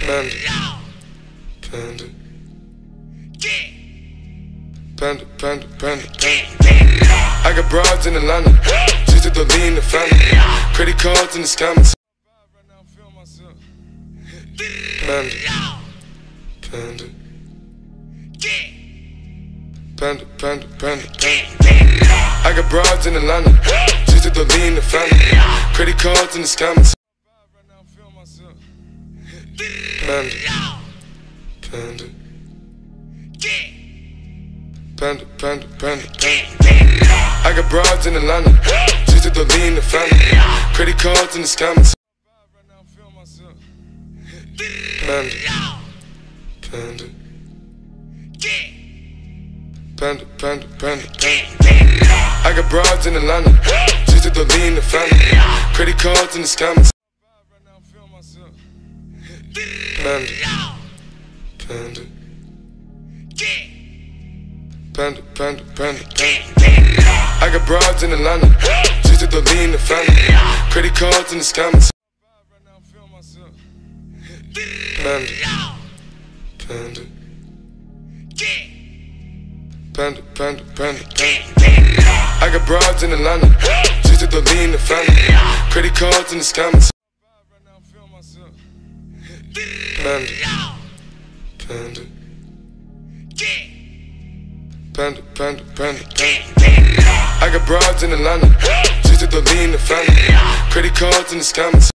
Panda. Panda. Panda, panda, panda, panda. I got broads in Atlanta. Just to lean the Fanta. Credit cards in the scammers. Panda. Panda. Panda, panda, panda, panda. I got broads in Atlanta. Just to lean the Fanta. Credit cards in the scammers. Panda. Panda. Panda, panda, panda, panda. I got broads in Atlanta. Just to lean the Fanta. Credit cards in the scammers. Panda. Panda. Panda, panda, panda, panda. I got broads in Atlanta. Just to lean the Fanta. Credit cards in the scammers. Panda. Panda. Panda, panda, panda, panda. I got broads in Atlanta. Just to lean the Fanta. Credit cards in the scammers. Panda. Panda. Panda, panda, panda, panda. I got broads in Atlanta. Just to lean the Fanta. Credit cards in the scammers. Panda. Panda. Panda, panda, panda, panda. I got broads in Atlanta. Just to lean the Fanta. Credit cards in the scammers.